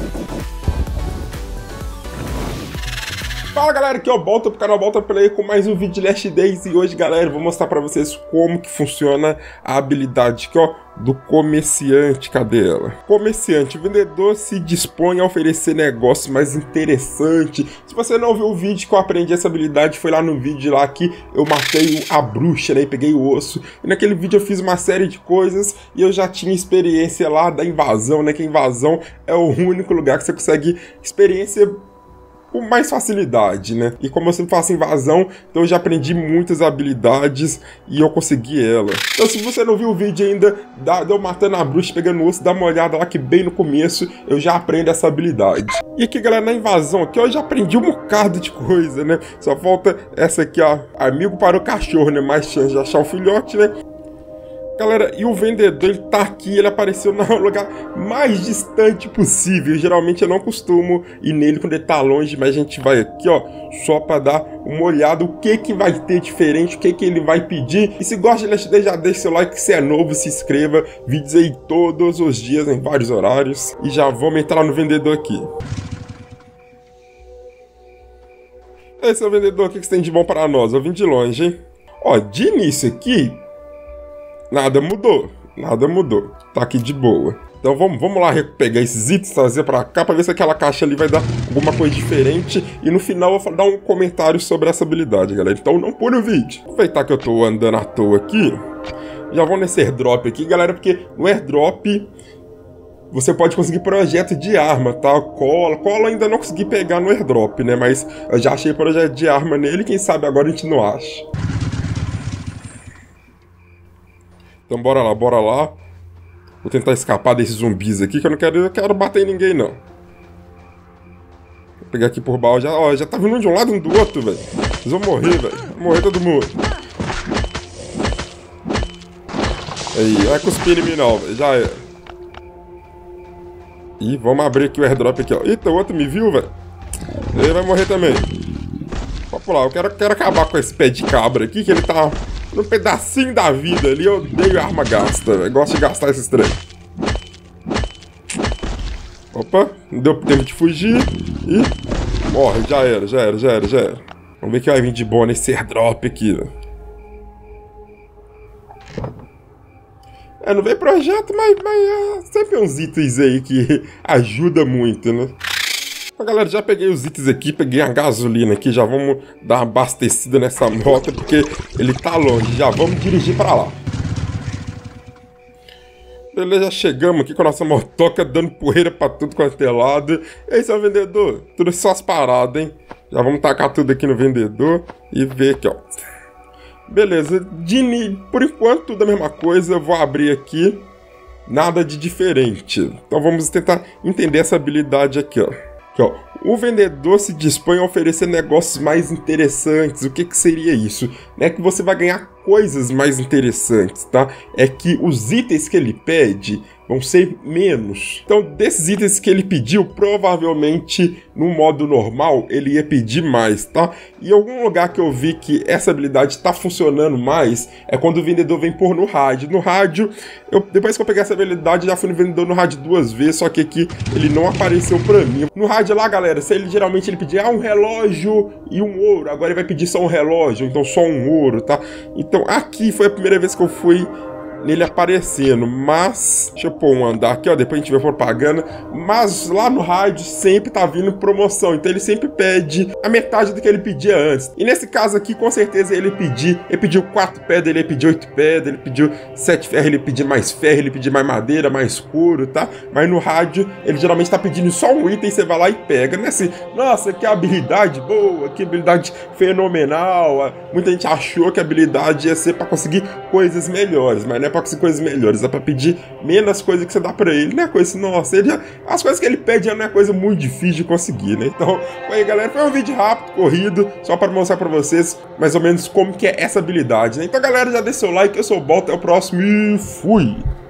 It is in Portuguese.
Thank you. Fala galera, aqui é o Volta pro canal Volta Play com mais um vídeo de Last Days e hoje galera vou mostrar pra vocês como que funciona a habilidade aqui ó do comerciante, cadê ela? Comerciante, o vendedor se dispõe a oferecer negócios mais interessantes. Se você não viu o vídeo que eu aprendi essa habilidade, foi lá no vídeo lá que eu matei a bruxa, né, e peguei o osso. E naquele vídeo eu fiz uma série de coisas e eu já tinha experiência lá da invasão, né, que a invasão é o único lugar que você consegue experiência com mais facilidade, né? E como eu sempre faço invasão, então eu já aprendi muitas habilidades e eu consegui ela. Então se você não viu o vídeo ainda, dá, eu matando a bruxa, pegando osso, dá uma olhada lá que bem no começo eu já aprendo essa habilidade. E aqui, galera, na invasão aqui eu já aprendi um bocado de coisa, né? Só falta essa aqui, ó, amigo para o cachorro, né? Mais chance de achar o filhote, né? Galera, e o vendedor, ele tá aqui, ele apareceu no lugar mais distante possível. Geralmente eu não costumo ir nele quando ele tá longe, mas a gente vai aqui, ó, só pra dar uma olhada o que que vai ter diferente, o que que ele vai pedir. E se gosta de já deixa seu like, se é novo, se inscreva. Vídeos aí todos os dias, em vários horários. E já vamos entrar no vendedor aqui. Esse é o vendedor, o que você tem de bom para nós? Eu vim de longe, hein? Ó, de início aqui, Nada mudou. Nada mudou. Tá aqui de boa. Então vamos, vamos lá pegar esses itens, trazer pra cá pra ver se aquela caixa ali vai dar alguma coisa diferente. E no final eu vou dar um comentário sobre essa habilidade, galera. Então não pule o vídeo. Aproveitar que eu tô andando à toa aqui. Já vou nesse airdrop aqui, galera, porque no airdrop você pode conseguir projeto de arma, tá? Cola, cola ainda não consegui pegar no airdrop, né? Mas eu já achei projeto de arma nele, quem sabe agora a gente não acha. Então bora lá, bora lá. Vou tentar escapar desses zumbis aqui, que eu não quero, eu quero bater em ninguém, não. Vou pegar aqui por baixo, já, ó, já tá vindo um de um lado e um do outro, velho. Vocês vão morrer, velho. Morrer todo mundo. Aí, vai cuspir em mim não, velho. Já é. Ih, vamos abrir aqui o airdrop aqui, ó. Eita, o outro me viu, velho. Ele vai morrer também. Vamos pular, eu quero, quero acabar com esse pé de cabra aqui, que ele tá no pedacinho da vida ali, eu odeio arma gasta. Eu gosto de gastar esses trem. Opa, não deu tempo de fugir. E morre, já era, já era, já era, já era. Vamos ver o que vai vir de bom nesse airdrop aqui, né? É, não veio projeto, mas, mas é sempre uns itens aí que ajuda muito, né? Galera, já peguei os itens aqui, peguei a gasolina aqui, já vamos dar uma abastecida nessa moto, porque ele tá longe, já vamos dirigir pra lá. Beleza, chegamos aqui com a nossa motoca dando poeira pra tudo quanto é lado. Esse é o vendedor, tudo só as paradas, hein? Já vamos tacar tudo aqui no vendedor e ver aqui, ó. Beleza, de, por enquanto tudo a mesma coisa, eu vou abrir aqui. Nada de diferente. Então vamos tentar entender essa habilidade aqui, ó. Aqui, ó. O vendedor se dispõe a oferecer negócios mais interessantes. O que, que seria isso? É que você vai ganhar coisas mais interessantes, tá? É que os itens que ele pede vão ser menos. Então, desses itens que ele pediu, provavelmente no modo normal ele ia pedir mais, tá? E algum lugar que eu vi que essa habilidade está funcionando mais é quando o vendedor vem pôr no rádio. No rádio, eu, depois que eu peguei essa habilidade, já fui no vendedor no rádio duas vezes, só que aqui ele não apareceu pra mim. No rádio lá, galera, se ele geralmente ele pedir ah, um relógio e um ouro, agora ele vai pedir só um relógio, então só um ouro, tá? Então aqui foi a primeira vez que eu fui nele aparecendo, mas deixa eu pôr um andar aqui, ó, depois a gente vê propaganda, mas lá no rádio sempre tá vindo promoção, então ele sempre pede a metade do que ele pedia antes. E nesse caso aqui, com certeza ele pediu, ele pediu quatro pedras, ele pediu oito pedras, ele pediu sete ferros, ele pediu mais ferro, ele pediu mais madeira, mais couro, tá? Mas no rádio ele geralmente tá pedindo só um item, você vai lá e pega, né? Assim, nossa, que habilidade boa, que habilidade fenomenal. Muita gente achou que a habilidade ia ser para conseguir coisas melhores, mas né é pra conseguir coisas melhores, é pra pedir menos coisas que você dá pra ele, né? Coisa nossa, ele as coisas que ele pede já não é coisa muito difícil de conseguir, né? Então, foi aí, galera, foi um vídeo rápido, corrido, só para mostrar pra vocês mais ou menos como que é essa habilidade, né? Então, galera, já deixa seu like, eu sou o Bol, até o próximo e fui!